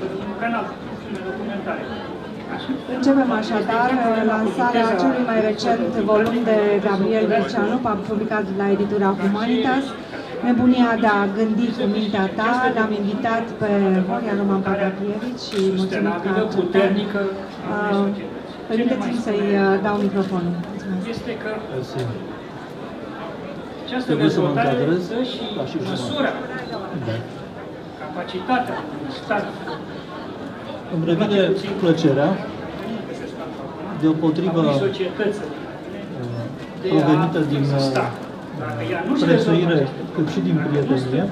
pe un canal de documentare. Începem așadar lansarea celui mai recent volum de Gabriel Greceanu, publicat la editura Humanitas, Nebunia de a gândi cu mintea ta. L-am invitat pe Horia Roman Pagatrievici și mulțumit că a acceptat. Uh, Permiteți-mi să-i uh, dau microfonul. Mulțumesc. Este că această Trebuie să mă dezvoltare încadrez dă și ca și măsura, Da. Capacitatea unui stat Îmi revine plăcerea, deopotrivă a unei societăți de a provenită din exista. uh, Dacă ea nu se prețuire, rezolvă cât și din prietenie,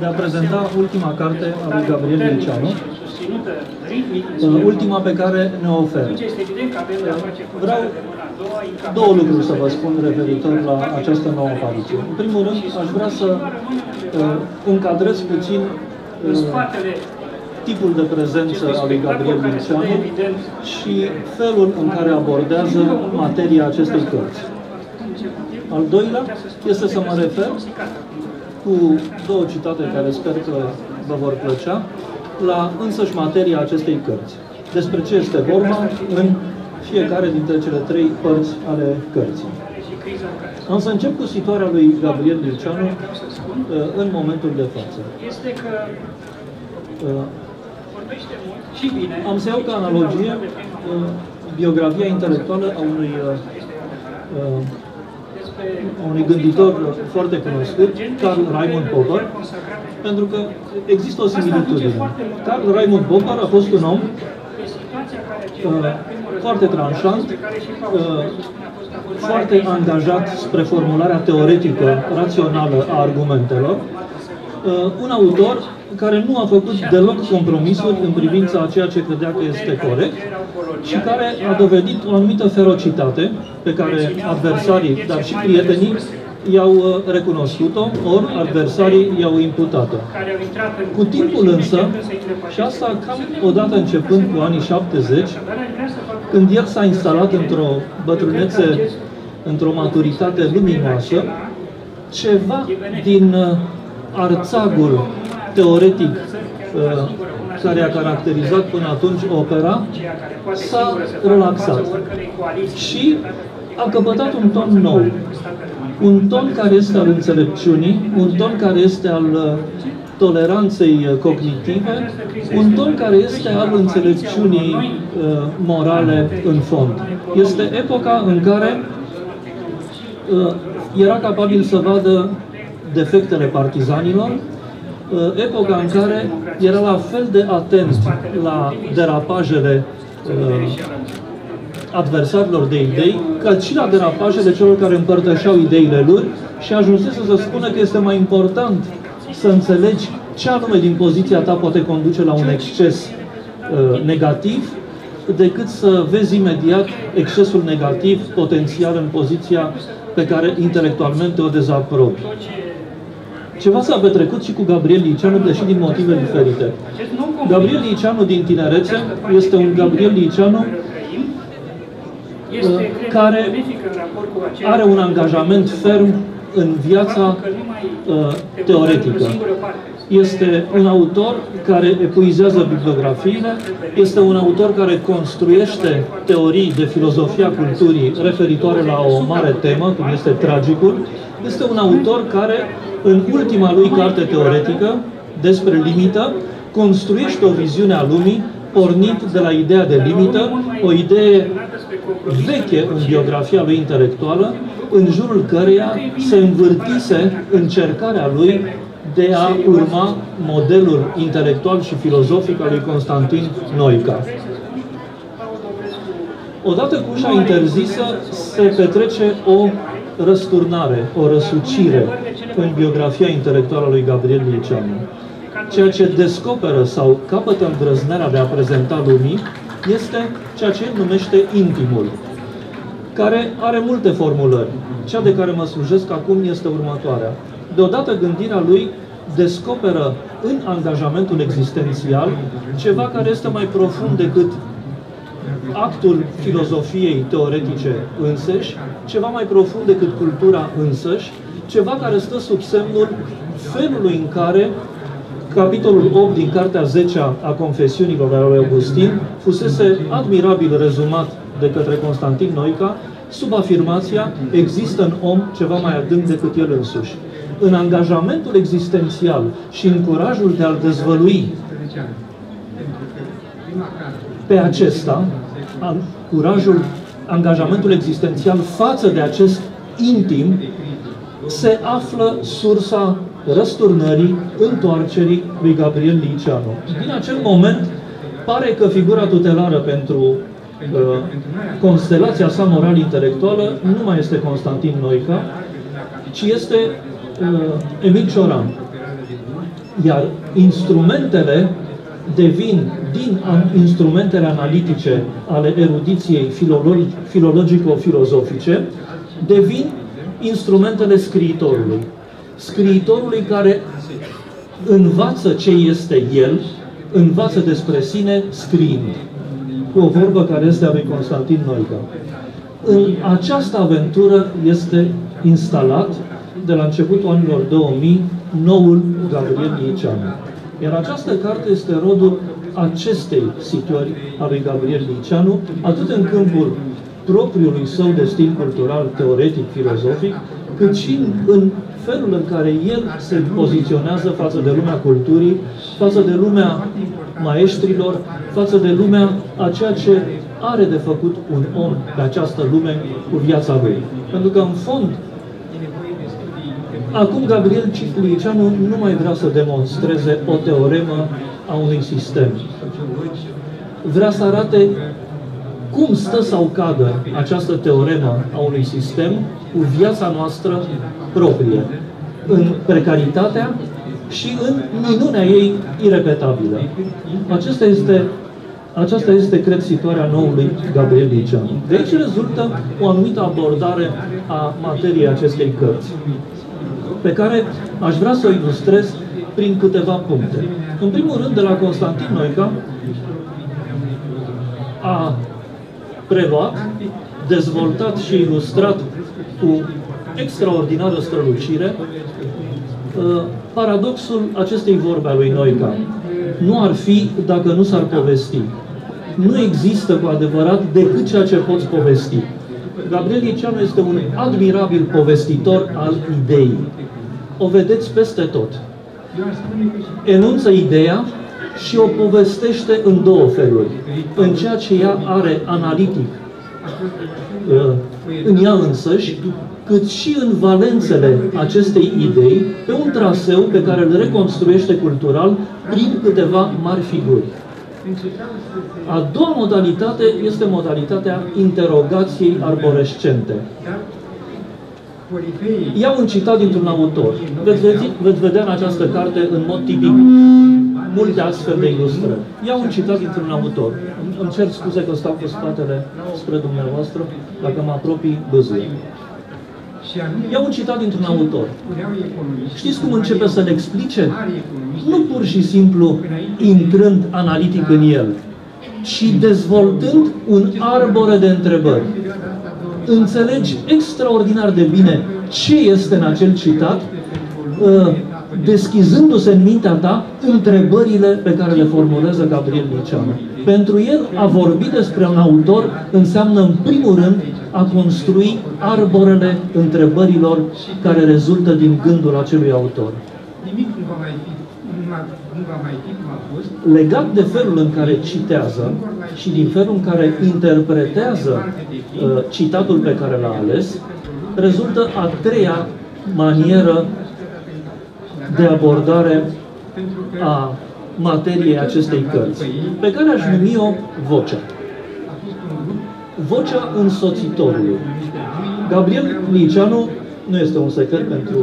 de a prezenta ultima carte a lui Gabriel Liceanu, susținută ritmic, uh, ultima pe care ne oferă. atunci este evident că avem de a face cu o Vreau țară de mâna a doua, incapabilă două lucruri să să vă spun referitor la această nouă apariție. În primul rând, aș vrea să uh, încadrez puțin în uh, spatele tipul de prezență a lui Gabriel Liceanu și felul în care abordează materia acestei cărți. Al doilea este să mă refer cu două citate care sper că vă vor plăcea la însăși materia acestei cărți. Despre ce este vorba în fiecare dintre cele trei părți ale cărții. Am să încep cu situarea lui Gabriel Liceanu uh, în momentul de față. este că Uh, vorbește mult și bine. Am să iau ca analogie uh, biografia intelectuală a unui, uh, uh, a unui gânditor foarte cunoscut, Carl Raimund Popper, pentru că există o similitudine. Carl Raimund Popper a fost un om uh, foarte tranșant, uh, foarte angajat spre formularea teoretică, rațională a argumentelor, uh, un autor care nu a făcut deloc compromisuri în privința a ceea ce credea că este corect și care a dovedit o anumită ferocitate pe care adversarii, dar și prietenii, i-au uh, recunoscut-o, ori adversarii i-au imputat-o. Cu timpul însă, și asta cam odată începând cu anii 70, când el s-a instalat într-o bătrânețe, într-o maturitate luminoasă, ceva din uh, arțagul teoretic uh, care a caracterizat până atunci opera, s-a relaxat și a căpătat un ton nou. Un ton care este al înțelepciunii, un ton care este al uh, toleranței uh, cognitive, un ton care este al înțelepciunii uh, morale în fond. Este epoca în care uh, era capabil să vadă defectele partizanilor, uh, epoca în care era la fel de atent la derapajele uh, adversarilor de idei, ca și la derapajele celor care împărtășeau ideile lor și ajunsese să spună că este mai important să înțelegi ce anume din poziția ta poate conduce la un exces uh, negativ, decât să vezi imediat excesul negativ potențial în poziția pe care intelectualmente o dezaprobi. Ceva s-a petrecut și cu Gabriel Liceanu, deși din motive diferite. Gabriel Liceanu din tinerețe este un Gabriel Liceanu uh, care are un angajament ferm în viața uh, teoretică. Este un autor care epuizează bibliografiile, este un autor care construiește teorii de filozofia culturii referitoare la o mare temă, cum este tragicul. Este un autor care, în ultima lui carte teoretică despre limită, construiește o viziune a lumii pornind de la ideea de limită, o idee veche în biografia lui intelectuală, în jurul căreia se învârtise încercarea lui de a urma modelul intelectual și filozofic al lui Constantin Noica. Odată cu ușa interzisă se petrece o răsturnare, o răsucire în biografia intelectuală a lui Gabriel Liceanu. Ceea ce descoperă sau capătă îndrăznerea de a prezenta lumii este ceea ce el numește intimul, care are multe formulări. Cea de care mă slujesc acum este următoarea. Deodată gândirea lui descoperă în angajamentul existențial ceva care este mai profund decât actul filozofiei teoretice înseși, ceva mai profund decât cultura însăși, ceva care stă sub semnul felului în care capitolul 8 din Cartea 10 a Confesiunilor ale lui Augustin fusese admirabil rezumat de către Constantin Noica sub afirmația există în om ceva mai adânc decât el însuși. În angajamentul existențial și în curajul de a-l dezvălui pe acesta, curajul, angajamentul existențial față de acest intim, se află sursa răsturnării, întoarcerii lui Gabriel Liceanu. Din acel moment, pare că figura tutelară pentru uh, constelația sa moral-intelectuală nu mai este Constantin Noica, ci este uh, Emil Cioran. Iar instrumentele devin din instrumentele analitice ale erudiției filologico-filozofice, devin instrumentele scriitorului. Scriitorului care învață ce este el, învață despre sine scriind. Cu o vorbă care este a lui Constantin Noica. În această aventură este instalat de la începutul anilor 2000 noul Gabriel Liceanu. Iar această carte este rodul acestei situări a lui Gabriel Liceanu, atât în câmpul propriului său destin cultural, teoretic, filozofic, cât și în felul în care el se poziționează față de lumea culturii, față de lumea maestrilor, față de lumea a ceea ce are de făcut un om pe această lume cu viața lui. Pentru că, în fond, acum Gabriel Liceanu nu mai vrea să demonstreze o teoremă a unui sistem. Vrea să arate cum stă sau cadă această teoremă a unui sistem cu viața noastră proprie, în precaritatea și în minunea ei irepetabilă. Acesta este, aceasta este, cred, situarea noului Gabriel Liceanu. De aici rezultă o anumită abordare a materiei acestei cărți, pe care aș vrea să o ilustrez prin câteva puncte. În primul rând, de la Constantin Noica, a preluat, dezvoltat și ilustrat cu extraordinară strălucire uh, paradoxul acestei vorbe a lui Noica. Nu ar fi dacă nu s-ar povesti. Nu există cu adevărat decât ceea ce poți povesti. Gabriel Iceanu este un admirabil povestitor al ideii. O vedeți peste tot. Enunță ideea și o povestește în două feluri. În ceea ce ea are analitic uh, în ea însăși, cât și în valențele acestei idei, pe un traseu pe care îl reconstruiește cultural prin câteva mari figuri. A doua modalitate este modalitatea interogației arborescente. Iau un citat dintr-un autor. Veți, veți vedea în această carte, în mod tipic, multe astfel de ilustrări. Iau un citat dintr-un autor. Îmi cer scuze că stau cu spatele spre dumneavoastră, dacă mă apropii, băzuie. Iau un citat dintr-un autor. Știți cum începe să-l explice? Nu pur și simplu intrând analitic în el, ci dezvoltând un arbore de întrebări. Înțelegi extraordinar de bine ce este în acel citat, ă, deschizându-se în mintea ta întrebările pe care le formulează Gabriel Liceanu. Pentru el, a vorbi despre un autor înseamnă, în primul rând, a construi arborele întrebărilor care rezultă din gândul acelui autor. Legat de felul în care citează și din felul în care interpretează uh, citatul pe care l-a ales, rezultă a treia manieră de abordare a materiei acestei cărți, pe care aș numi-o vocea. Vocea însoțitorului. Gabriel Liceanu nu este un secret pentru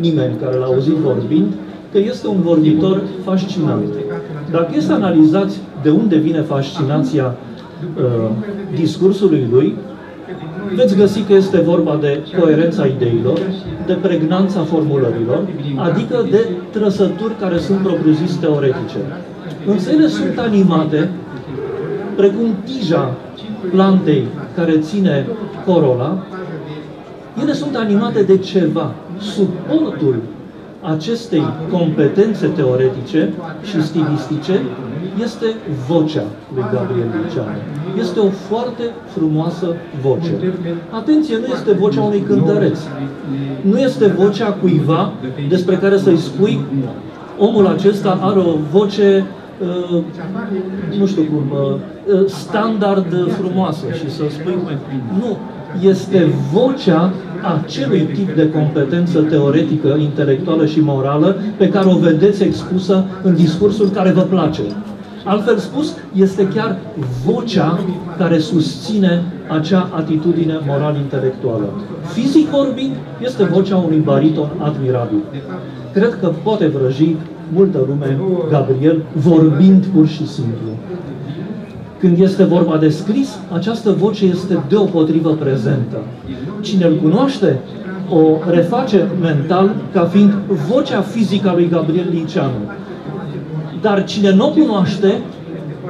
nimeni care l-a auzit vorbind, că este un vorbitor fascinant. Dacă este să analizați de unde vine fascinația uh, discursului lui, veți găsi că este vorba de coerența ideilor, de pregnanța formulărilor, adică de trăsături care sunt propriu-zis teoretice. Însă ele sunt animate, precum tija plantei care ține corola, ele sunt animate de ceva. Suportul acestei competențe teoretice și stilistice este vocea lui Gabriel Liceanu. Este o foarte frumoasă voce. Atenție, nu este vocea unui cântăreț. Nu este vocea cuiva despre care să-i spui omul acesta are o voce uh, nu știu cum, uh, standard frumoasă și să spui Nu, este vocea acelui tip de competență teoretică, intelectuală și morală pe care o vedeți expusă în discursul care vă place. Altfel spus, este chiar vocea care susține acea atitudine moral-intelectuală. Fizic vorbind, este vocea unui bariton admirabil. Cred că poate vrăji multă lume Gabriel vorbind pur și simplu. Când este vorba de scris, această voce este deopotrivă prezentă. Cine îl cunoaște, o reface mental ca fiind vocea fizică a lui Gabriel Liceanu. Dar cine nu o cunoaște,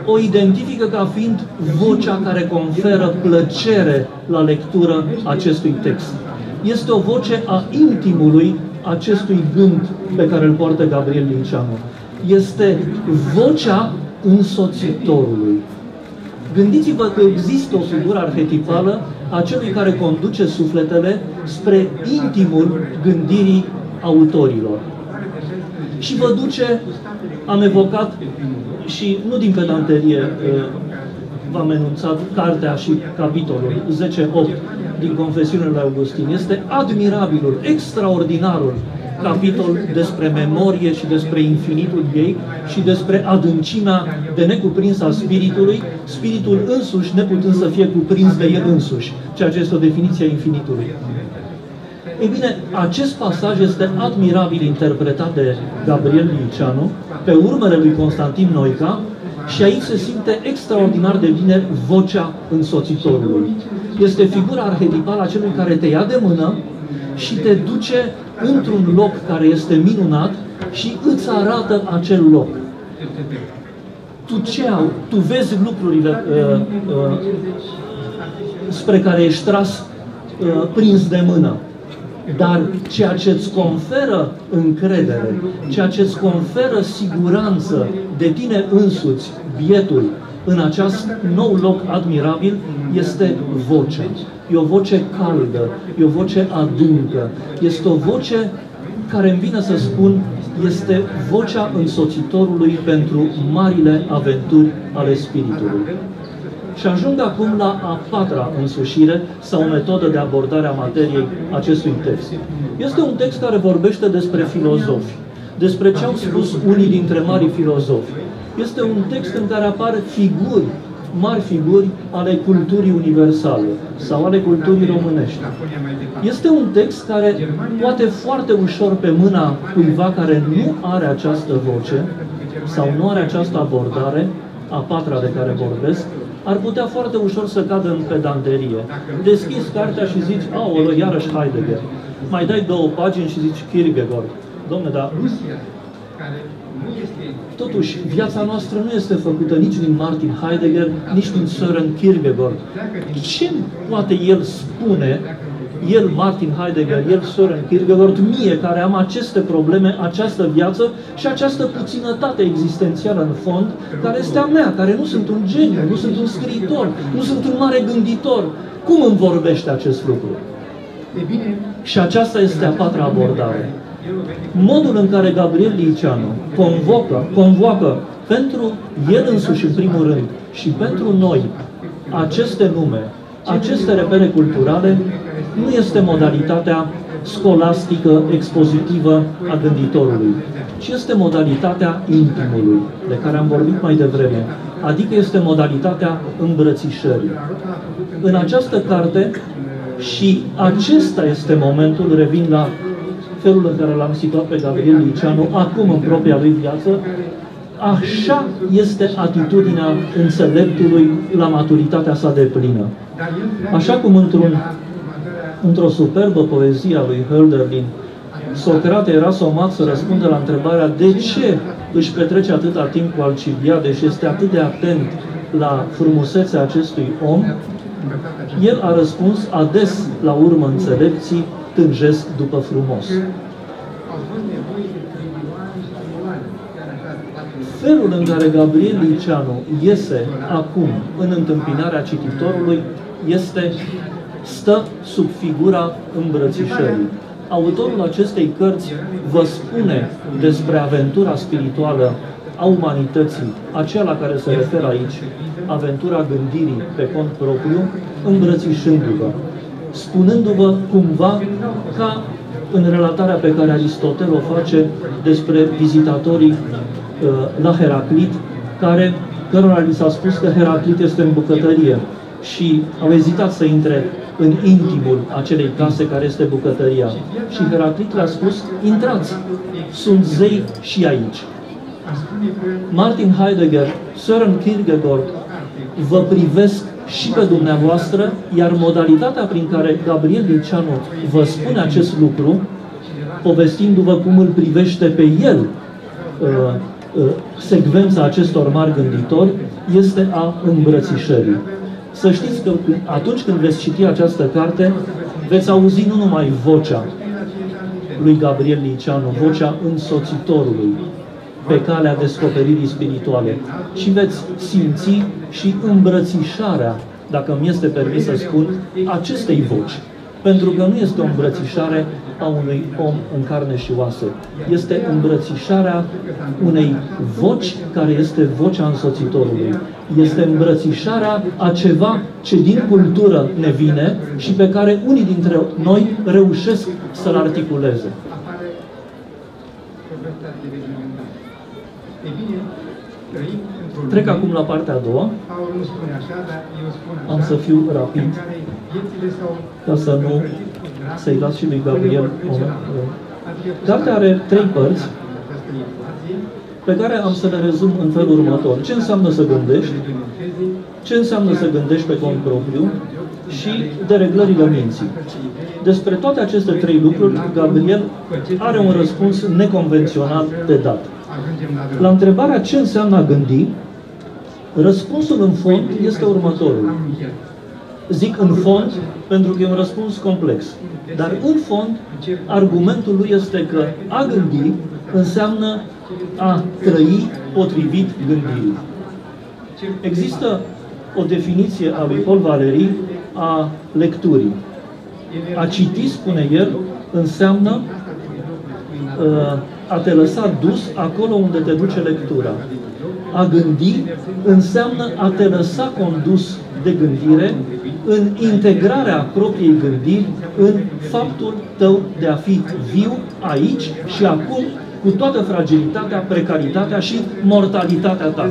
o identifică ca fiind vocea care conferă plăcere la lectură acestui text. Este o voce a intimului acestui gând pe care îl poartă Gabriel Liceanu. Este vocea însoțitorului. Gândiți-vă că există o figură arhetipală a celui care conduce sufletele spre intimul gândirii autorilor. Și vă duce, am evocat, și nu din pedanterie uh, v-am enunțat cartea și capitolul 10.8 din Confesiunile Augustin. Este admirabilul, extraordinarul capitol despre memorie și despre infinitul ei și despre adâncimea de necuprins a spiritului, spiritul însuși neputând să fie cuprins de el însuși, ceea ce este o definiție a infinitului. Ei bine, acest pasaj este admirabil interpretat de Gabriel Liceanu, pe urmele lui Constantin Noica, și aici se simte extraordinar de bine vocea însoțitorului. Este figura arhetipală a celui care te ia de mână și te duce într-un loc care este minunat și îți arată acel loc. Tu ce au? Tu vezi lucrurile uh, uh, spre care ești tras uh, prins de mână. Dar ceea ce îți conferă încredere, ceea ce îți conferă siguranță de tine însuți, bietul, în acest nou loc admirabil, este vocea. E o voce caldă, e o voce adâncă, este o voce care îmi vine să spun este vocea însoțitorului pentru marile aventuri ale Spiritului. Și ajung acum la a patra însușire sau metodă de abordare a materiei acestui text. Este un text care vorbește despre filozofi, despre ce au spus unii dintre mari filozofi. Este un text în care apar figuri mari figuri ale culturii universale sau ale culturii românești. Este un text care poate foarte ușor pe mâna cuiva care nu are această voce sau nu are această abordare, a patra de care vorbesc, ar putea foarte ușor să cadă în pedanterie. Deschizi cartea și zici, aolă, iarăși Heidegger. Mai dai două pagini și zici Kierkegaard. Domne, dar Totuși, viața noastră nu este făcută nici din Martin Heidegger, nici din Søren Kierkegaard. Ce poate el spune, el, Martin Heidegger, el, Søren Kierkegaard, mie, care am aceste probleme, această viață și această puținătate existențială în fond, care este a mea, care nu sunt un geniu, nu sunt un scriitor, nu sunt un mare gânditor. Cum îmi vorbește acest lucru? Și aceasta este a patra abordare modul în care Gabriel Liceanu convocă, convoacă pentru el însuși în primul rând și pentru noi aceste nume, aceste repere culturale, nu este modalitatea scolastică, expozitivă a gânditorului, ci este modalitatea intimului, de care am vorbit mai devreme, adică este modalitatea îmbrățișării. În această carte, și acesta este momentul, revin la felul în care l-am situat pe Gabriel Liceanu, acum în propria lui viață, așa este atitudinea înțeleptului la maturitatea sa de plină. Așa cum într-un, într-o superbă poezie a lui Hölderlin, Socrate era somat să răspundă la întrebarea de ce își petrece atâta timp cu Alcibiade și este atât de atent la frumusețea acestui om, el a răspuns ades la urmă înțelepții tânjesc după frumos. Felul în care Gabriel Liceanu iese acum în întâmpinarea cititorului este stă sub figura îmbrățișării. Autorul acestei cărți vă spune despre aventura spirituală a umanității, acela care se referă aici, aventura gândirii pe cont propriu, îmbrățișându-vă spunându-vă cumva ca în relatarea pe care Aristotel o face despre vizitatorii uh, la Heraclit, care, cărora li s-a spus că Heraclit este în bucătărie și au ezitat să intre în intimul acelei case care este bucătăria. Și Heraclit le-a spus, intrați, sunt zei și aici. Martin Heidegger, Søren Kierkegaard vă privesc și pe dumneavoastră, iar modalitatea prin care Gabriel Liceanu vă spune acest lucru, povestindu-vă cum îl privește pe el uh, uh, secvența acestor mari gânditori, este a îmbrățișării. Să știți că atunci când veți citi această carte, veți auzi nu numai vocea lui Gabriel Liceanu, vocea însoțitorului, pe calea descoperirii spirituale, ci veți simți și îmbrățișarea, dacă mi este permis să spun, acestei voci. Pentru că nu este o îmbrățișare a unui om în carne și oase. Este îmbrățișarea unei voci care este vocea însoțitorului. Este îmbrățișarea a ceva ce din cultură ne vine și pe care unii dintre noi reușesc să-l articuleze. Trec acum la partea a doua. Am să fiu rapid, ca să nu să-i las și lui Gabriel Cartea are trei părți, pe care am să le rezum în felul următor. Ce înseamnă să gândești, ce înseamnă să gândești pe cont propriu și dereglările minții. Despre toate aceste trei lucruri, Gabriel are un răspuns neconvențional de dat. La întrebarea ce înseamnă a gândi, răspunsul în fond este următorul. Zic în fond pentru că e un răspuns complex. Dar în fond, argumentul lui este că a gândi înseamnă a trăi potrivit gândirii. Există o definiție a lui Paul Valéry a lecturii. A citi, spune el, înseamnă uh, a te lăsa dus acolo unde te duce lectura. A gândi înseamnă a te lăsa condus de gândire în integrarea propriei gândiri în faptul tău de a fi viu aici și acum cu toată fragilitatea, precaritatea și mortalitatea ta.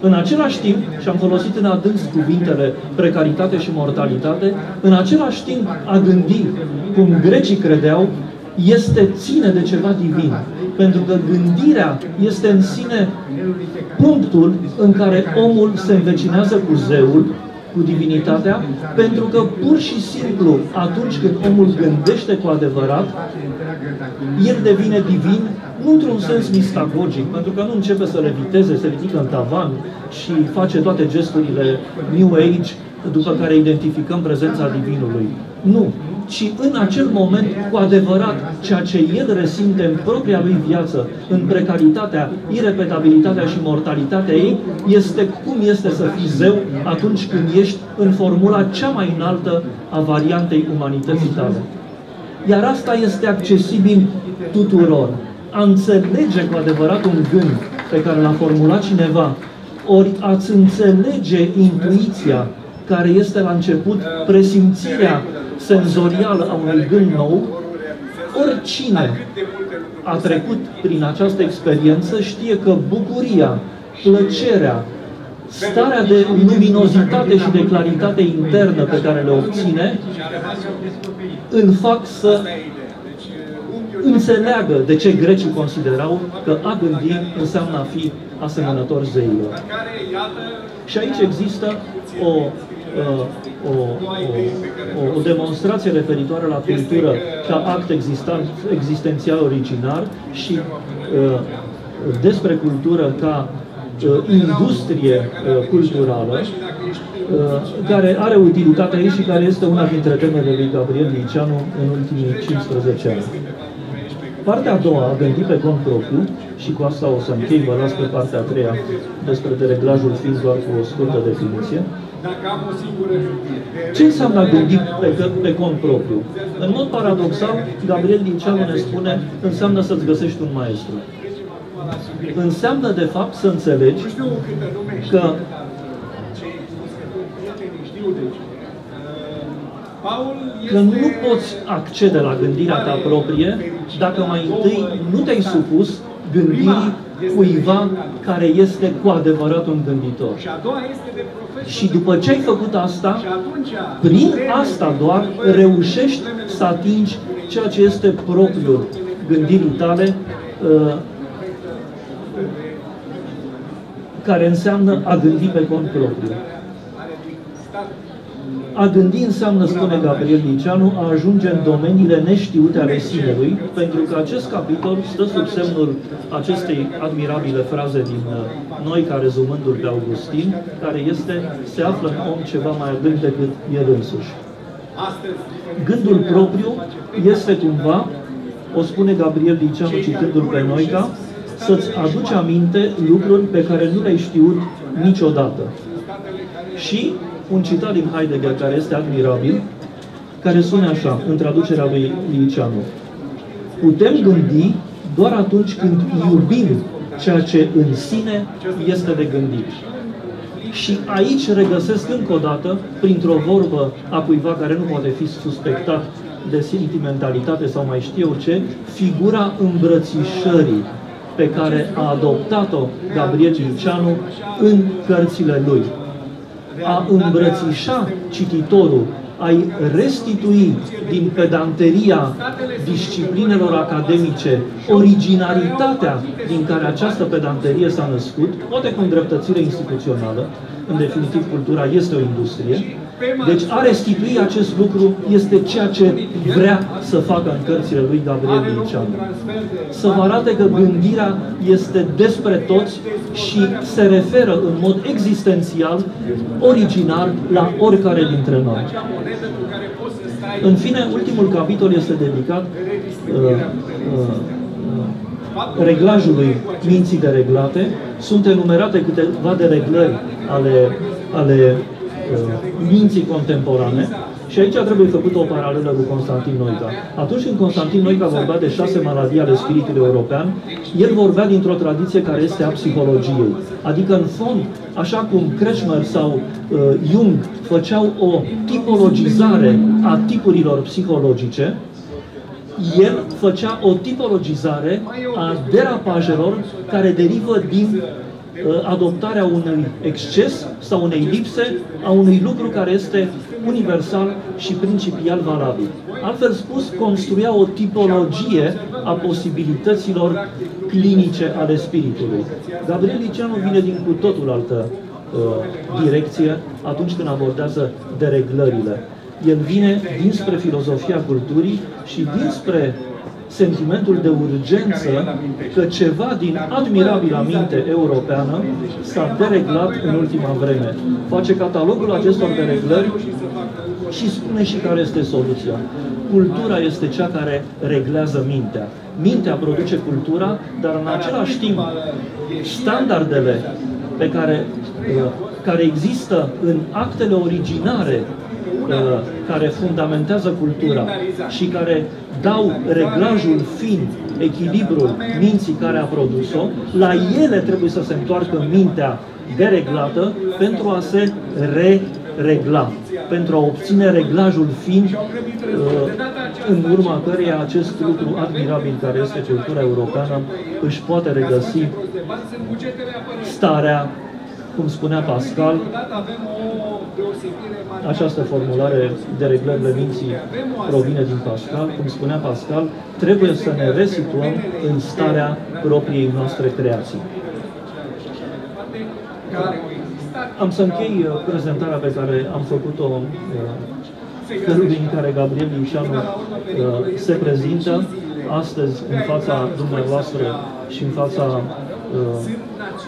În același timp, și am folosit în adânc cuvintele precaritate și mortalitate, în același timp a gândi cum grecii credeau este ține de ceva divin. Pentru că gândirea este în sine punctul în care omul se învecinează cu zeul, cu divinitatea, pentru că pur și simplu, atunci când omul gândește cu adevărat, el devine divin, nu într-un sens mistagogic, pentru că nu începe să leviteze, se ridică în tavan și face toate gesturile New Age, după care identificăm prezența Divinului. Nu, ci în acel moment, cu adevărat, ceea ce el resimte în propria lui viață, în precaritatea, irepetabilitatea și mortalitatea ei, este cum este să fii zeu atunci când ești în formula cea mai înaltă a variantei umanității tale. Iar asta este accesibil tuturor. A înțelege cu adevărat un gând pe care l-a formulat cineva, ori ați înțelege intuiția care este la început presimțirea senzorială a unui gând nou, oricine a trecut prin această experiență știe că bucuria, plăcerea, starea de luminozitate și de claritate internă pe care le obține, îl fac să înțeleagă de ce grecii considerau că a gândi înseamnă a fi asemănător zeilor. Și aici există o Uh, o, o, o demonstrație referitoare la cultură ca act existențial originar și uh, despre cultură ca uh, industrie culturală, care are utilitate aici și care este una dintre temele lui Gabriel Liceanu în ultimii 15 ani. Partea a doua, a gândit pe cont propriu, și cu asta o să închei, vă las pe partea a treia despre dereglajul fiind doar cu o scurtă definiție. Ce înseamnă a gândi pe, pe cont propriu? În mod paradoxal, Gabriel Linceanu ne spune, înseamnă să-ți găsești un maestru. Înseamnă, de fapt, să înțelegi că că nu poți accede la gândirea ta proprie dacă mai întâi nu te-ai supus gândirii cuiva care este cu adevărat un gânditor. Și după ce ai făcut asta, prin asta doar reușești să atingi ceea ce este propriul gândirii tale, uh, care înseamnă a gândi pe cont propriu. A gândi înseamnă, spune Gabriel Liceanu, a ajunge în domeniile neștiute ale sinelui, pentru că acest capitol stă sub semnul acestei admirabile fraze din uh, Noi ca rezumânduri de Augustin, care este, se află în om ceva mai adânc decât el însuși. Gândul propriu este cumva, o spune Gabriel Liceanu citându-l pe Noica, să-ți aduci aminte lucruri pe care nu le-ai știut niciodată. Și un citat din Heidegger care este admirabil, care spune așa, în traducerea lui Liceanu. Putem gândi doar atunci când iubim ceea ce în sine este de gândit. Și aici regăsesc încă o dată, printr-o vorbă a cuiva care nu poate fi suspectat de sentimentalitate sau mai știu eu ce, figura îmbrățișării pe care a adoptat-o Gabriel Liceanu în cărțile lui a îmbrățișa cititorul, a-i restitui din pedanteria disciplinelor academice originalitatea din care această pedanterie s-a născut, poate cu îndreptățire instituțională, în definitiv cultura este o industrie, deci a restitui acest lucru este ceea ce vrea să facă în cărțile lui Gabriel Linceanu. Să vă arate că gândirea este despre toți și se referă în mod existențial, original, la oricare dintre noi. În fine, ultimul capitol este dedicat uh, uh, reglajului minții de reglate. Sunt enumerate câteva de reglări ale, ale minții contemporane și aici trebuie făcută o paralelă cu Constantin Noica. Atunci când Constantin Noica vorbea de șase maladii ale spiritului european, el vorbea dintr-o tradiție care este a psihologiei. Adică, în fond, așa cum Kretschmer sau uh, Jung făceau o tipologizare a tipurilor psihologice, el făcea o tipologizare a derapajelor care derivă din Uh, adoptarea unui exces sau unei lipse a unui lucru care este universal și principial valabil. Altfel spus, construia o tipologie a posibilităților clinice ale spiritului. Gabriel Liceanu vine din cu totul altă uh, direcție atunci când abordează dereglările. El vine dinspre filozofia culturii și dinspre sentimentul de urgență că ceva din admirabila minte europeană s-a dereglat în ultima vreme. Face catalogul acestor dereglări și spune și care este soluția. Cultura este cea care reglează mintea. Mintea produce cultura, dar în același timp standardele pe care, uh, care există în actele originare uh, care fundamentează cultura și care dau reglajul fin, echilibrul minții care a produs-o, la ele trebuie să se întoarcă mintea dereglată pentru a se re-regla, pentru a obține reglajul fin uh, în urma căreia acest lucru admirabil care este cultura europeană își poate regăsi starea cum spunea Pascal, această formulare de reglările minții provine din Pascal. Cum spunea Pascal, trebuie să ne resituăm în starea propriei noastre creații. Am să închei uh, prezentarea pe care am făcut-o uh, felul din care Gabriel Linșanu uh, se prezintă astăzi în fața dumneavoastră și în fața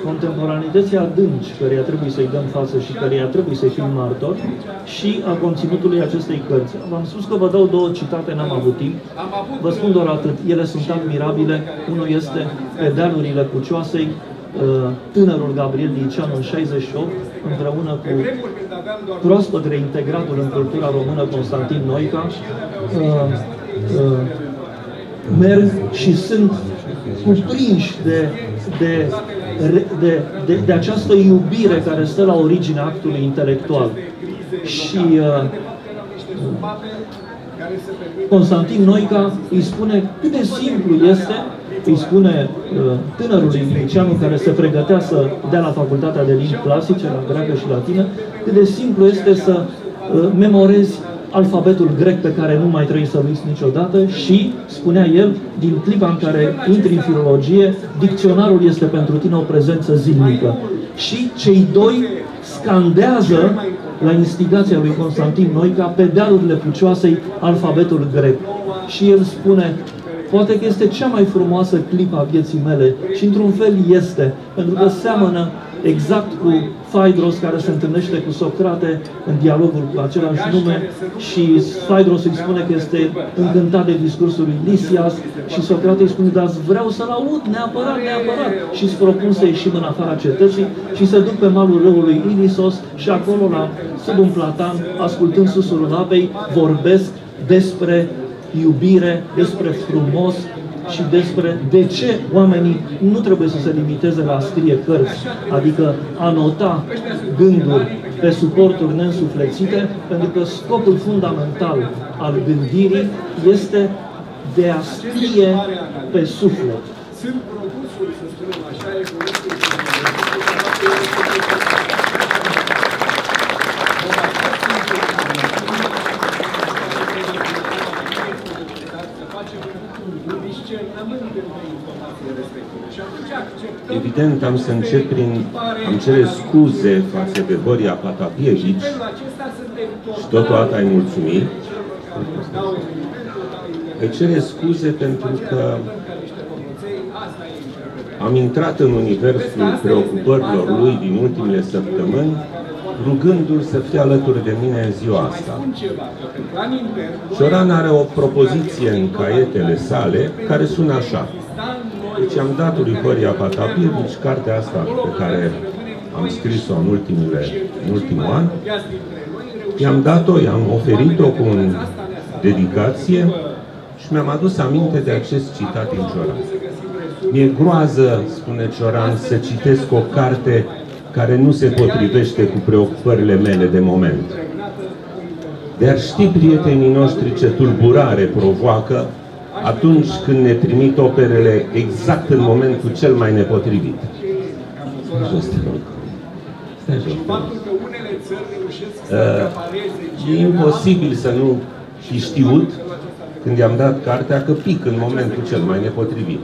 contemporanității adânci, căreia trebuie să-i dăm față și căreia trebuie să fim martori, și a conținutului acestei cărți. V-am spus că vă dau două citate, n-am avut timp. Vă spun doar atât. Ele sunt admirabile. Unul este Pe dealurile Pucioasei, uh, tânărul Gabriel Liceanu în 68, împreună cu proaspăt reintegratul în cultura română Constantin Noica, uh, uh, merg și sunt cuprinși de, de, de, de, de această iubire care stă la originea actului intelectual. Și uh, Constantin Noica îi spune cât de simplu este, îi spune uh, tânărului liceanu care se pregătea să dea la facultatea de limbi clasice, la greacă și latină, cât de simplu este să uh, memorezi alfabetul grec pe care nu mai trebuie să-l uiți niciodată și, spunea el, din clipa în care intri în filologie, dicționarul este pentru tine o prezență zilnică. Și cei doi scandează la instigația lui Constantin Noica pe dealurile pucioasei alfabetul grec. Și el spune, poate că este cea mai frumoasă clipă a vieții mele și într-un fel este, pentru că seamănă exact cu Phaedros care se întâlnește cu Socrate în dialogul cu același nume și Phaedros îi spune că este încântat de discursul lui Lysias și Socrate îi spune, dar vreau să-l aud neapărat, neapărat. Și îți propun să ieșim în afara cetății și se duc pe malul râului Ilisos și acolo, la, sub un platan, ascultând susurul apei, vorbesc despre iubire, despre frumos, și despre de ce oamenii nu trebuie să se limiteze la a scrie cărți, adică a nota gânduri pe suporturi neînsuflețite, pentru că scopul fundamental al gândirii este de a scrie pe suflet. Sunt produsul, să spunem așa, Evident, am să încep prin am cere scuze față de Horia Patapievici și totodată ai mulțumit. Îi cere scuze pentru că am intrat în universul preocupărilor lui din ultimele săptămâni rugându-l să fie alături de mine în ziua asta. Cioran are o propoziție în caietele sale care sună așa. Deci am dat lui Horia Patapievici cartea asta pe care am scris-o în, ultimile, în ultimul an. I-am dat-o, i-am oferit-o cu un dedicație și mi-am adus aminte de acest citat din Cioran. Mi-e groază, spune Cioran, să citesc o carte care nu se potrivește cu preocupările mele de moment. Dar ști prietenii noștri ce tulburare provoacă atunci când ne trimit operele exact în momentul cel mai nepotrivit. Uh, e imposibil să nu fi știut când i-am dat cartea că pic în momentul cel mai nepotrivit.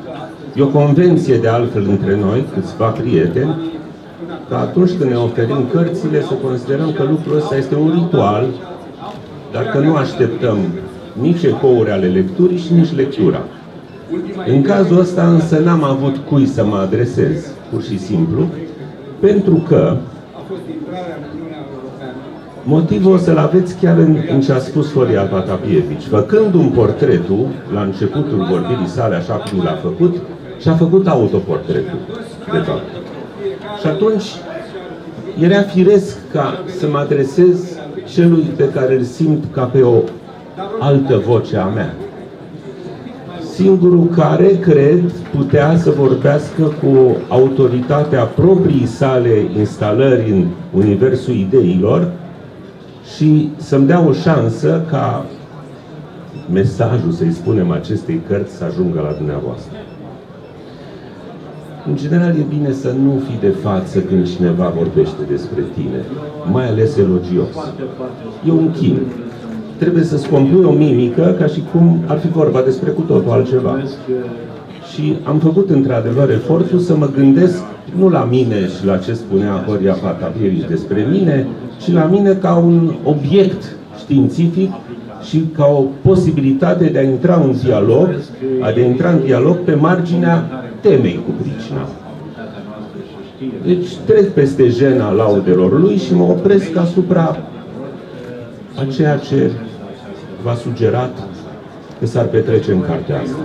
E o convenție de altfel între noi, câțiva prieteni, că atunci când ne oferim cărțile să considerăm că lucrul ăsta este un ritual, dar că nu așteptăm nici ecouri ale lecturii și nici lectura. În cazul ăsta însă n-am avut cui să mă adresez, pur și simplu, pentru că motivul o să-l aveți chiar în, în ce a spus Horia Patapievici. Făcând un portretul, la începutul vorbirii sale, așa cum l-a făcut, și-a făcut autoportretul, de fapt. Și atunci era firesc ca să mă adresez celui pe care îl simt ca pe o altă voce a mea. Singurul care, cred, putea să vorbească cu autoritatea proprii sale instalări în universul ideilor și să-mi dea o șansă ca mesajul, să-i spunem, acestei cărți să ajungă la dumneavoastră. În general, e bine să nu fii de față când cineva vorbește despre tine, mai ales elogios. E un chin trebuie să-ți compui o mimică ca și cum ar fi vorba despre cu totul altceva. Și am făcut într-adevăr efortul să mă gândesc nu la mine și la ce spunea Horia Patavievici despre mine, ci la mine ca un obiect științific și ca o posibilitate de a intra în dialog, a de a intra în dialog pe marginea temei cu pricina. Deci trec peste jena laudelor lui și mă opresc asupra a ceea ce v-a sugerat că s-ar petrece în cartea asta.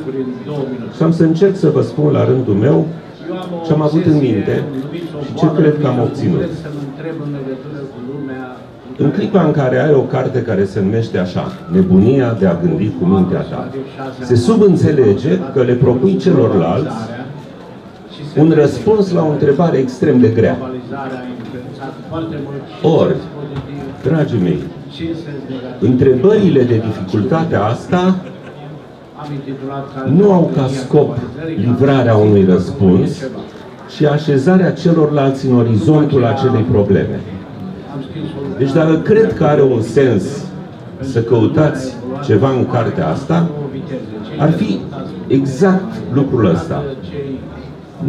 Și am să încerc să vă spun la rândul meu ce am avut în minte și ce cred că am obținut. În clipa în care ai o carte care se numește așa, Nebunia de a gândi cu mintea ta, se subînțelege că le propui celorlalți un răspuns la o întrebare extrem de grea. Ori, dragii mei, întrebările de dificultate asta nu au ca scop livrarea unui răspuns, ci așezarea celorlalți în orizontul acelei probleme. Deci dacă cred că are un sens să căutați ceva în cartea asta, ar fi exact lucrul ăsta.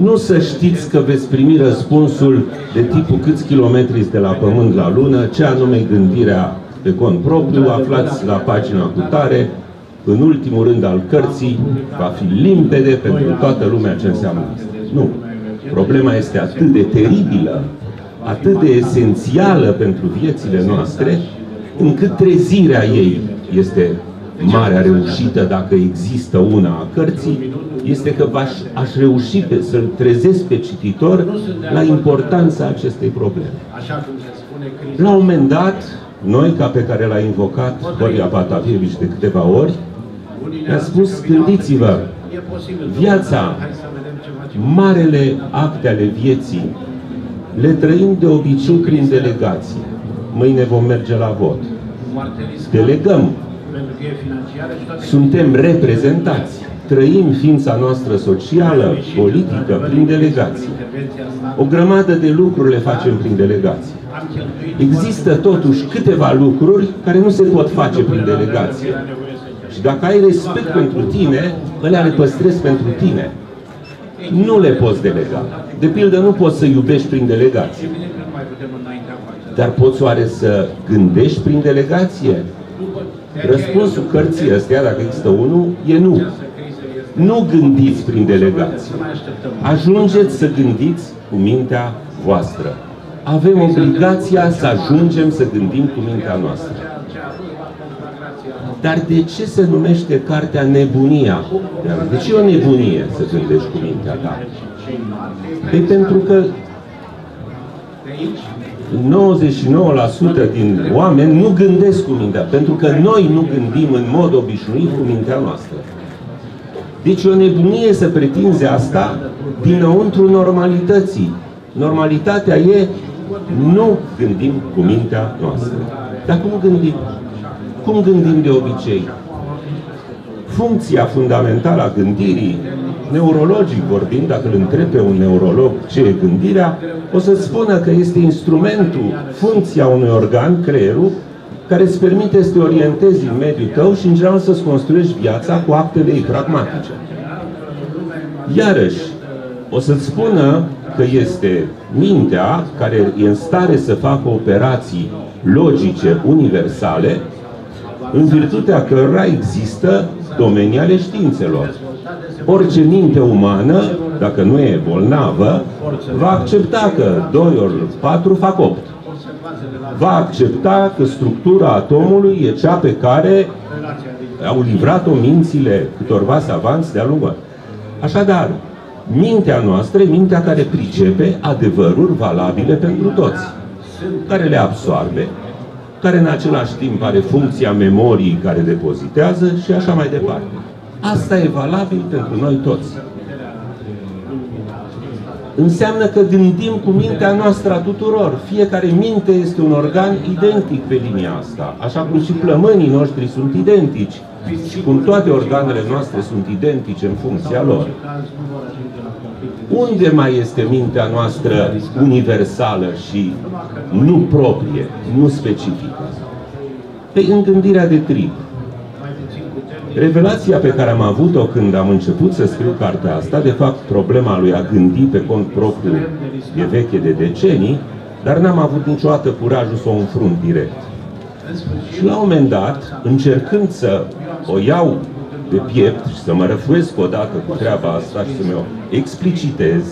Nu să știți că veți primi răspunsul de tipul câți kilometri de la Pământ la Lună, ce anume gândirea pe cont propriu, aflați la pagina cu tare, în ultimul rând al cărții, va fi limpede pentru toată lumea ce înseamnă asta. Nu. Problema este atât de teribilă, atât de esențială pentru viețile noastre, încât trezirea ei este marea reușită, dacă există una a cărții, este că aș, aș reuși să-l trezesc pe cititor la importanța acestei probleme. La un moment dat, noi, ca pe care l-a invocat Horia Patavievici de câteva ori, ne-a spus, gândiți-vă, viața, marele acte ale vieții, le trăim de obicei prin delegație. Mâine vom merge la vot. Delegăm. Suntem reprezentați. Trăim ființa noastră socială, politică, prin delegație. O grămadă de lucruri le facem prin delegație. Există totuși câteva lucruri care nu se pot face prin delegație. Și dacă ai respect pentru tine, ălea le păstrezi pentru tine. Nu le poți delega. De pildă, nu poți să iubești prin delegație. Dar poți oare să gândești prin delegație? Răspunsul cărții astea, dacă există unul, e nu. Nu gândiți prin delegație. Ajungeți să gândiți cu mintea voastră. Avem obligația să ajungem să gândim cu mintea noastră. Dar de ce se numește cartea Nebunia? De ce e o nebunie să gândești cu mintea ta? Păi pentru că 99% din oameni nu gândesc cu mintea, pentru că noi nu gândim în mod obișnuit cu mintea noastră. Deci o nebunie să pretinze asta dinăuntru normalității. Normalitatea e nu gândim cu mintea noastră. Dar cum gândim? Cum gândim de obicei? Funcția fundamentală a gândirii, neurologic vorbind, dacă îl întreb pe un neurolog ce e gândirea, o să spună că este instrumentul, funcția unui organ, creierul, care îți permite să te orientezi în mediul tău și în general să-ți construiești viața cu actele ei pragmatice. Iarăși, o să-ți spună că este mintea care e în stare să facă operații logice, universale, în virtutea cărora există domenii ale științelor. Orice minte umană, dacă nu e bolnavă, va accepta că 2 ori 4 fac 8. Va accepta că structura atomului e cea pe care au livrat-o mințile câtorva savanți de-a lungul. Așadar, mintea noastră e mintea care pricepe adevăruri valabile pentru toți, care le absoarbe, care în același timp are funcția memoriei care depozitează și așa mai departe. Asta e valabil pentru noi toți. Înseamnă că gândim cu mintea noastră a tuturor. Fiecare minte este un organ identic pe linia asta, așa cum și plămânii noștri sunt identici și cum toate organele noastre sunt identice în funcția lor. Unde mai este mintea noastră universală și nu proprie, nu specifică? Pe în gândirea de trip. Revelația pe care am avut-o când am început să scriu cartea asta, de fapt problema lui a gândi pe cont propriu e veche de decenii, dar n-am avut niciodată curajul să o înfrunt direct. Și la un moment dat, încercând să o iau de piept și să mă răfuiesc odată cu treaba asta și să mi-o explicitez,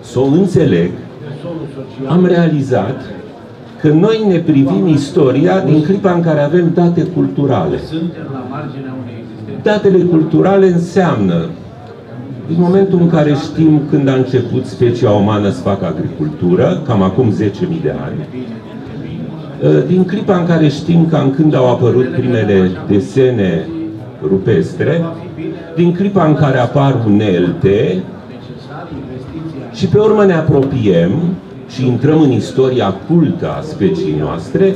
să o înțeleg, am realizat că noi ne privim istoria din clipa în care avem date culturale. Datele culturale înseamnă din momentul în care știm când a început specia umană să facă agricultură, cam acum 10.000 de ani, din clipa în care știm cam când au apărut primele desene rupestre, din clipa în care apar unelte, și pe urmă ne apropiem și intrăm în istoria cultă a speciei noastre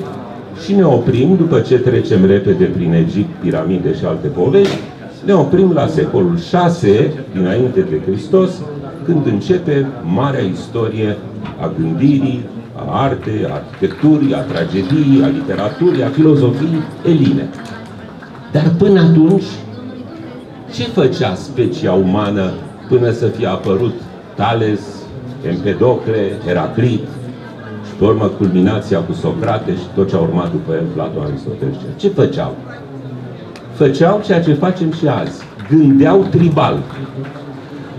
și ne oprim, după ce trecem repede prin Egipt, piramide și alte povești, ne oprim la secolul 6 dinainte de Hristos, când începe marea istorie a gândirii, a artei, a arhitecturii, a tragediei, a literaturii, a filozofiei eline. Dar până atunci, ce făcea specia umană până să fie apărut Tales, Empedocle, Heraclit și pe urmă culminația cu Socrate și tot ce a urmat după el, Platon, Aristotel. Ce făceau? Făceau ceea ce facem și azi. Gândeau tribal.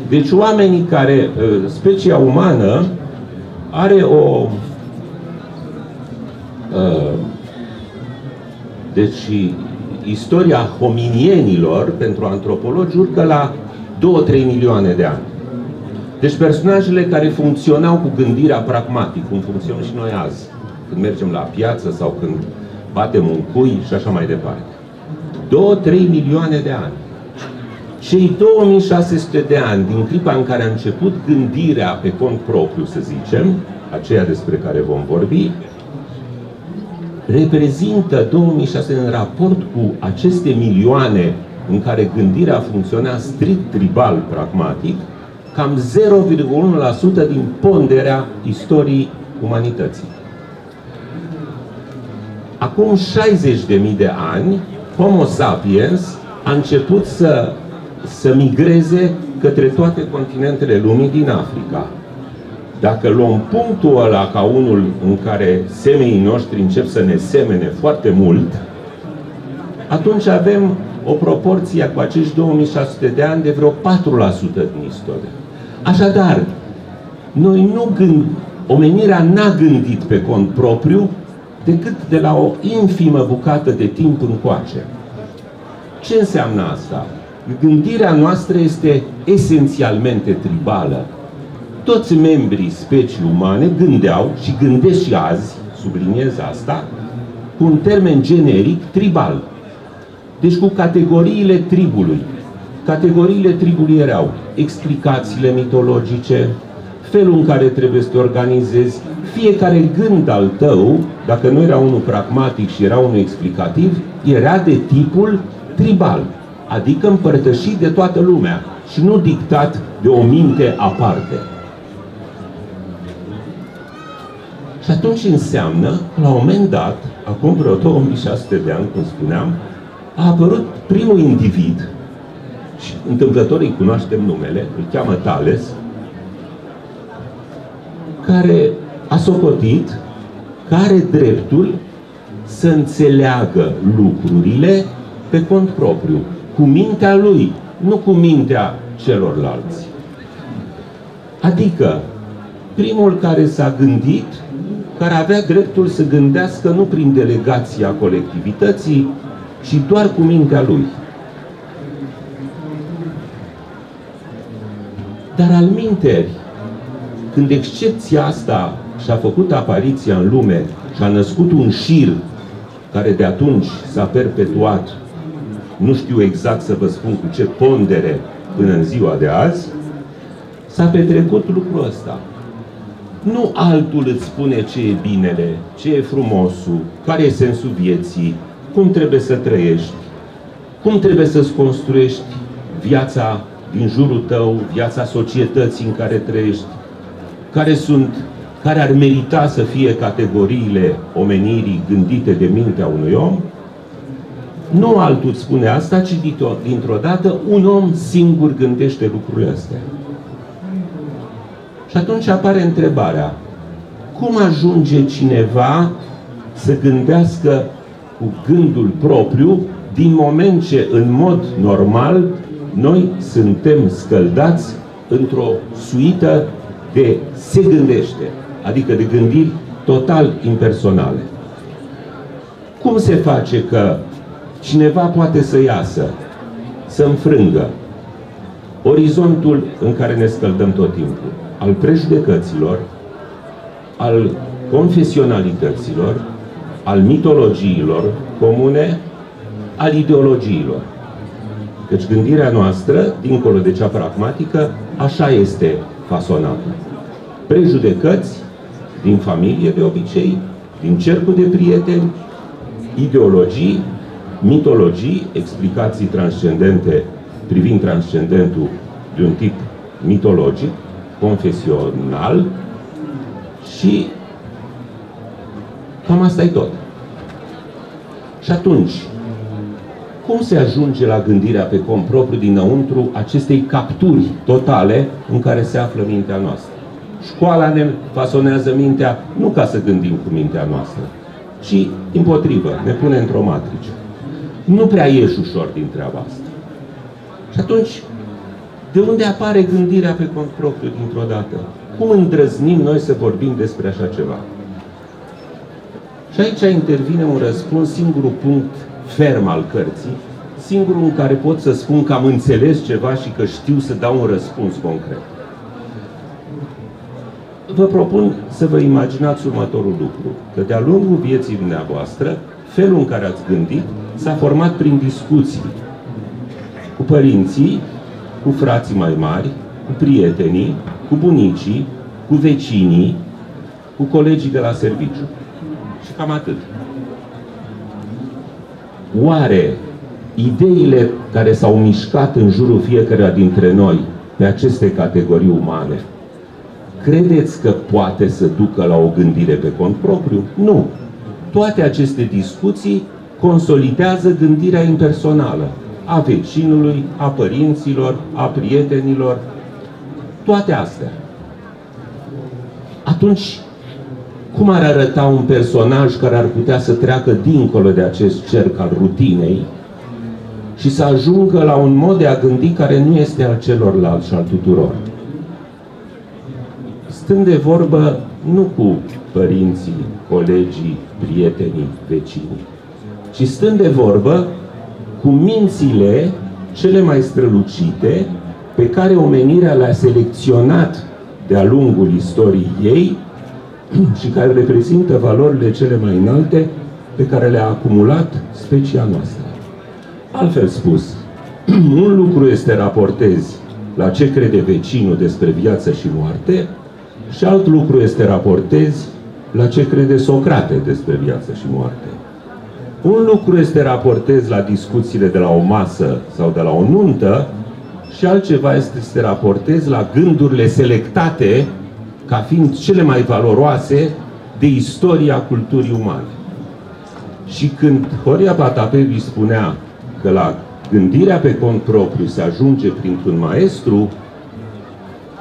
Deci oamenii care, ă, specia umană, are o ă, deci istoria hominienilor pentru antropologi urcă la 2-3 milioane de ani. Deci personajele care funcționau cu gândirea pragmatic, cum funcționăm și noi azi, când mergem la piață sau când batem un cui și așa mai departe. 2-3 milioane de ani. Cei 2600 de ani din clipa în care a început gândirea pe cont propriu, să zicem, aceea despre care vom vorbi, reprezintă 2006 în raport cu aceste milioane în care gândirea funcționa strict tribal, pragmatic, cam 0,1% din ponderea istoriei umanității. Acum 60.000 de ani, Homo sapiens a început să, să migreze către toate continentele lumii din Africa. Dacă luăm punctul ăla ca unul în care semenii noștri încep să ne semene foarte mult, atunci avem o proporție cu acești 2600 de ani de vreo 4% din istorie. Așadar, noi nu gând, omenirea n-a gândit pe cont propriu decât de la o infimă bucată de timp încoace. Ce înseamnă asta? Gândirea noastră este esențialmente tribală. Toți membrii specii umane gândeau și gândesc și azi, subliniez asta, cu un termen generic tribal. Deci cu categoriile tribului. Categoriile tribului erau explicațiile mitologice, felul în care trebuie să te organizezi, fiecare gând al tău, dacă nu era unul pragmatic și era unul explicativ, era de tipul tribal, adică împărtășit de toată lumea și nu dictat de o minte aparte. Și atunci înseamnă, la un moment dat, acum vreo 2600 de ani, cum spuneam, a apărut primul individ, și întâmplător îi cunoaștem numele, îl cheamă Tales, care a socotit că are dreptul să înțeleagă lucrurile pe cont propriu, cu mintea lui, nu cu mintea celorlalți. Adică, primul care s-a gândit, care avea dreptul să gândească nu prin delegația colectivității, ci doar cu mintea lui. Dar al minteri, când excepția asta și-a făcut apariția în lume și a născut un șir care de atunci s-a perpetuat, nu știu exact să vă spun cu ce pondere până în ziua de azi, s-a petrecut lucrul ăsta. Nu altul îți spune ce e binele, ce e frumosul, care e sensul vieții, cum trebuie să trăiești, cum trebuie să-ți construiești viața din jurul tău, viața societății în care trăiești, care sunt, care ar merita să fie categoriile omenirii gândite de mintea unui om, nu altul spune asta, ci dintr-o dată un om singur gândește lucrurile astea. Și atunci apare întrebarea, cum ajunge cineva să gândească cu gândul propriu din moment ce în mod normal noi suntem scăldați într-o suită de se gândește. adică de gândiri total impersonale. Cum se face că cineva poate să iasă, să înfrângă orizontul în care ne scăldăm tot timpul, al prejudecăților, al confesionalităților, al mitologiilor comune, al ideologiilor. Deci gândirea noastră, dincolo de cea pragmatică, așa este fasonată. Prejudecăți din familie de obicei, din cercul de prieteni, ideologii, mitologii, explicații transcendente privind transcendentul de un tip mitologic, confesional și cam asta e tot. Și atunci, cum se ajunge la gândirea pe cont propriu dinăuntru acestei capturi totale în care se află mintea noastră? Școala ne fasonează mintea nu ca să gândim cu mintea noastră, ci, împotrivă, ne pune într-o matrice. Nu prea ieși ușor din treaba asta. Și atunci, de unde apare gândirea pe cont propriu dintr-o dată? Cum îndrăznim noi să vorbim despre așa ceva? Și aici intervine un răspuns, singurul punct ferm al cărții, singurul în care pot să spun că am înțeles ceva și că știu să dau un răspuns concret. Vă propun să vă imaginați următorul lucru, că de-a lungul vieții dumneavoastră, felul în care ați gândit s-a format prin discuții cu părinții, cu frații mai mari, cu prietenii, cu bunicii, cu vecinii, cu colegii de la serviciu. Și cam atât. Oare ideile care s-au mișcat în jurul fiecăruia dintre noi pe aceste categorii umane, credeți că poate să ducă la o gândire pe cont propriu? Nu. Toate aceste discuții consolidează gândirea impersonală a vecinului, a părinților, a prietenilor, toate astea. Atunci, cum ar arăta un personaj care ar putea să treacă dincolo de acest cerc al rutinei și să ajungă la un mod de a gândi care nu este al celorlalți și al tuturor? Stând de vorbă nu cu părinții, colegii, prietenii, vecinii, ci stând de vorbă cu mințile cele mai strălucite pe care omenirea le-a selecționat de-a lungul istoriei ei și care reprezintă valorile cele mai înalte pe care le-a acumulat specia noastră. Altfel spus, un lucru este raportezi la ce crede vecinul despre viață și moarte și alt lucru este raportezi la ce crede Socrate despre viață și moarte. Un lucru este raportezi la discuțiile de la o masă sau de la o nuntă și altceva este să te raportezi la gândurile selectate ca fiind cele mai valoroase de istoria culturii umane. Și când Horia Patapevi spunea că la gândirea pe cont propriu se ajunge printr-un maestru,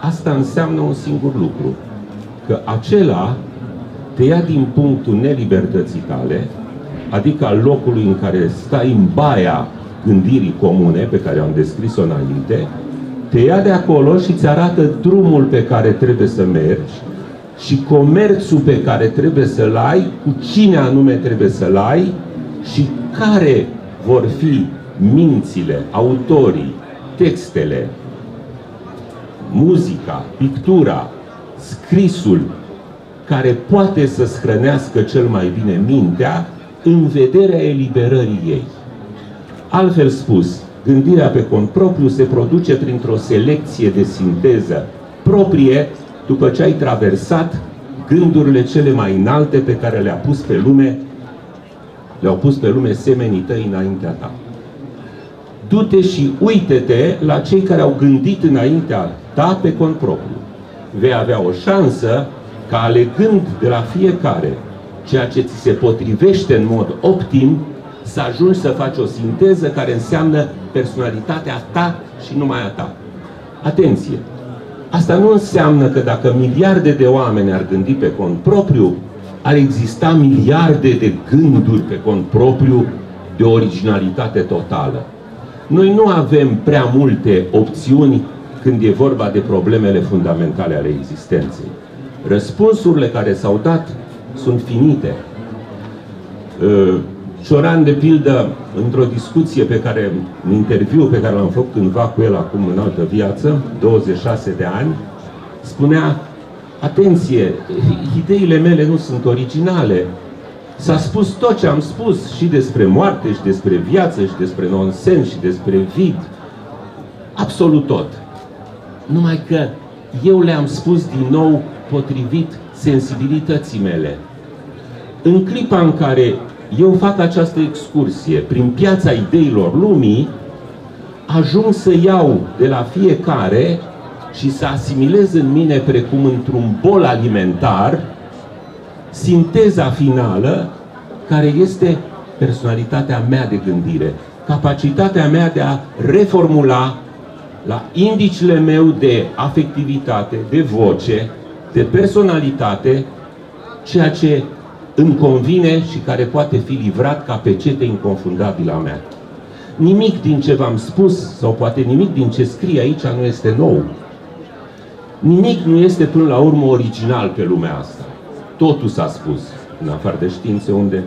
asta înseamnă un singur lucru, că acela te ia din punctul nelibertății tale, adică al locului în care stai în baia gândirii comune pe care am descris-o înainte, te ia de acolo și îți arată drumul pe care trebuie să mergi și comerțul pe care trebuie să-l ai, cu cine anume trebuie să-l ai și care vor fi mințile, autorii, textele, muzica, pictura, scrisul care poate să schrănească cel mai bine mintea în vederea eliberării ei. Altfel spus, gândirea pe cont propriu se produce printr-o selecție de sinteză proprie după ce ai traversat gândurile cele mai înalte pe care le-a pus pe lume, le-au pus pe lume semenii tăi înaintea ta. Du-te și uite-te la cei care au gândit înaintea ta pe cont propriu. Vei avea o șansă ca alegând de la fiecare ceea ce ți se potrivește în mod optim, să ajungi să faci o sinteză care înseamnă personalitatea ta și numai a ta. Atenție! Asta nu înseamnă că dacă miliarde de oameni ar gândi pe cont propriu, ar exista miliarde de gânduri pe cont propriu de originalitate totală. Noi nu avem prea multe opțiuni când e vorba de problemele fundamentale ale existenței. Răspunsurile care s-au dat sunt finite. Uh, Cioran, de pildă, într-o discuție pe care, un interviu pe care l-am făcut cândva cu el acum în altă viață, 26 de ani, spunea, atenție, ideile mele nu sunt originale. S-a spus tot ce am spus și despre moarte, și despre viață, și despre nonsens, și despre vid. Absolut tot. Numai că eu le-am spus din nou potrivit sensibilității mele. În clipa în care eu fac această excursie prin piața ideilor lumii, ajung să iau de la fiecare și să asimilez în mine, precum într-un bol alimentar, sinteza finală, care este personalitatea mea de gândire, capacitatea mea de a reformula la indicile meu de afectivitate, de voce, de personalitate, ceea ce îmi convine și care poate fi livrat ca pecete inconfundabilă a mea. Nimic din ce v-am spus, sau poate nimic din ce scrie aici nu este nou. Nimic nu este până la urmă original pe lumea asta. Totul s-a spus, în afară de științe unde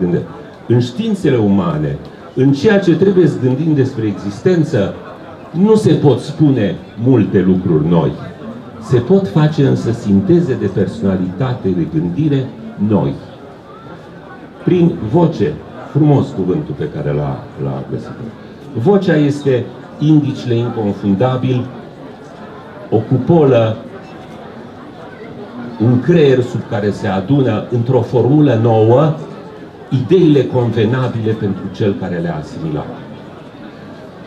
gânde. În științele umane, în ceea ce trebuie să gândim despre existență, nu se pot spune multe lucruri noi. Se pot face însă sinteze de personalitate, de gândire noi. Prin voce, frumos cuvântul pe care l-a, l-a găsit. Vocea este indicele inconfundabil, o cupolă, un creier sub care se adună într-o formulă nouă ideile convenabile pentru cel care le-a asimilat.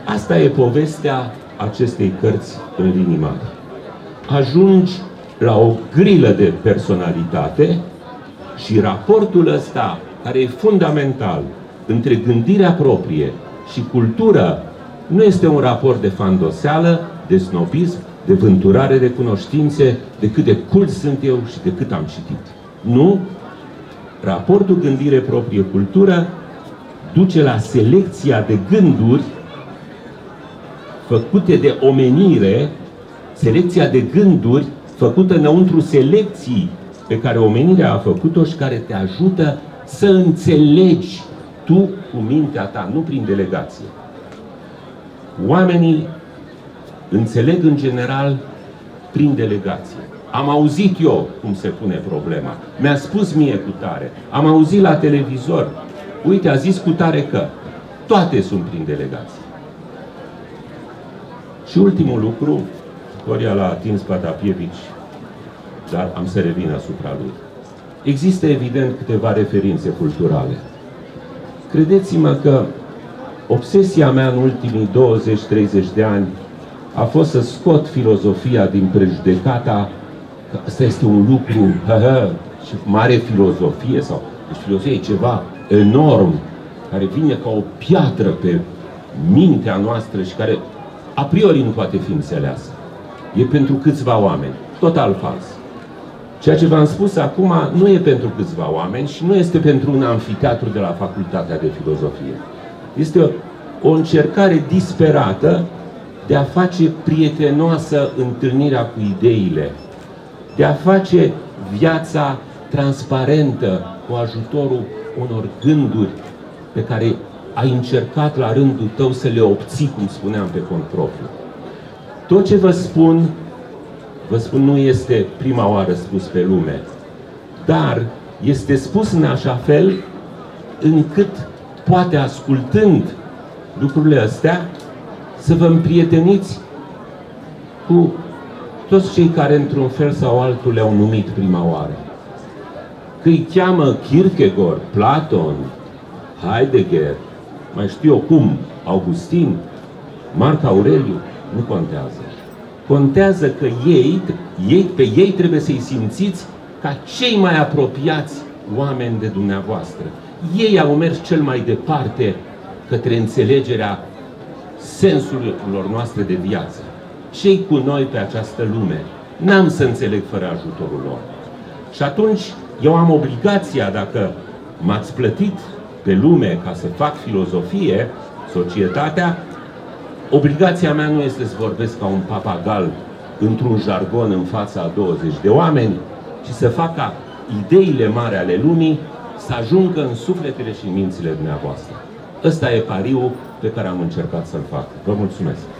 Asta e povestea acestei cărți în linii mari. Ajungi la o grilă de personalitate și raportul ăsta, care e fundamental între gândirea proprie și cultură, nu este un raport de fandoseală, de snobism, de vânturare de cunoștințe, de cât de cult sunt eu și de cât am citit. Nu. Raportul gândire proprie-cultură duce la selecția de gânduri făcute de omenire, selecția de gânduri făcută înăuntru selecții pe care omenirea a făcut-o și care te ajută să înțelegi tu cu mintea ta, nu prin delegație. Oamenii înțeleg în general prin delegație. Am auzit eu cum se pune problema. Mi-a spus mie cu tare. Am auzit la televizor. Uite, a zis cu tare că. Toate sunt prin delegație. Și ultimul lucru, Coria l-a atins Patapievici dar am să revin asupra lui. Există evident câteva referințe culturale. Credeți-mă că obsesia mea în ultimii 20-30 de ani a fost să scot filozofia din prejudecata că ăsta este un lucru hă, hă, și mare filozofie sau deci filozofia e ceva enorm care vine ca o piatră pe mintea noastră și care a priori nu poate fi înțeleasă. E pentru câțiva oameni. Total fals. Ceea ce v-am spus acum nu e pentru câțiva oameni și nu este pentru un amfiteatru de la Facultatea de Filozofie. Este o, o încercare disperată de a face prietenoasă întâlnirea cu ideile, de a face viața transparentă cu ajutorul unor gânduri pe care ai încercat la rândul tău să le obții, cum spuneam pe cont propriu. Tot ce vă spun vă spun, nu este prima oară spus pe lume, dar este spus în așa fel încât poate ascultând lucrurile astea să vă împrieteniți cu toți cei care într-un fel sau altul le-au numit prima oară. Că îi cheamă Kierkegaard, Platon, Heidegger, mai știu eu cum, Augustin, Marc Aureliu, nu contează. Contează că ei, ei, pe ei trebuie să-i simțiți ca cei mai apropiați oameni de dumneavoastră. Ei au mers cel mai departe către înțelegerea sensurilor noastre de viață. Cei cu noi pe această lume, n-am să înțeleg fără ajutorul lor. Și atunci eu am obligația, dacă m-ați plătit pe lume ca să fac filozofie, societatea, Obligația mea nu este să vorbesc ca un papagal într-un jargon în fața a 20 de oameni, și să fac ca ideile mari ale lumii să ajungă în sufletele și în mințile dumneavoastră. Ăsta e pariul pe care am încercat să-l fac. Vă mulțumesc!